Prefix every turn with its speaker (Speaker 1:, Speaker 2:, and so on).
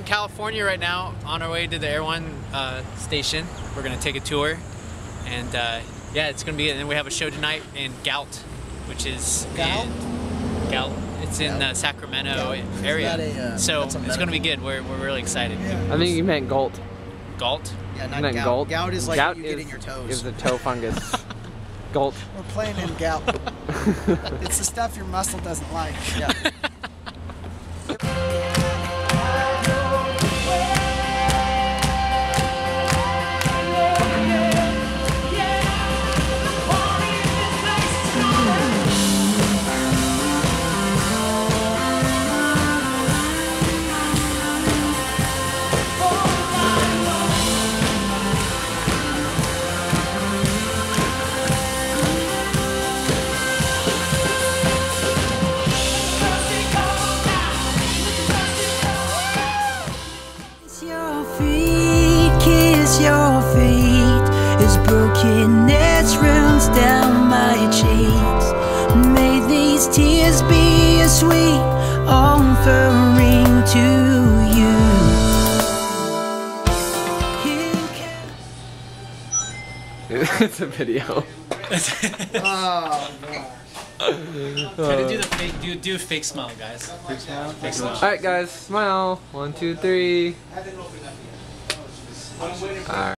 Speaker 1: in California right now, on our way to the Air One uh, station. We're gonna take a tour, and uh, yeah, it's gonna be. And then we have a show tonight in Galt, which is
Speaker 2: Galt?
Speaker 1: in Gout. It's in the Sacramento
Speaker 2: Gout?
Speaker 1: area,
Speaker 2: a, uh,
Speaker 1: so it's gonna be good. We're, we're really excited.
Speaker 3: I think you meant Galt.
Speaker 1: Galt.
Speaker 2: Yeah,
Speaker 3: You
Speaker 2: not
Speaker 3: meant
Speaker 2: gout.
Speaker 3: Galt.
Speaker 2: Gout is like
Speaker 3: Gout
Speaker 2: you
Speaker 3: is,
Speaker 2: get in your toes.
Speaker 3: is the toe fungus. Galt.
Speaker 4: We're playing in gout. it's the stuff your muscle doesn't like.
Speaker 2: yeah.
Speaker 5: kiss your feet As brokenness runs down my cheeks May these tears be a sweet offering to you You
Speaker 3: it's a video.
Speaker 4: Oh, God.
Speaker 1: Try to do the fake, do do a fake smile, guys. Fake smile. Fake smile.
Speaker 3: Alright guys, smile. One, two, three. Alright.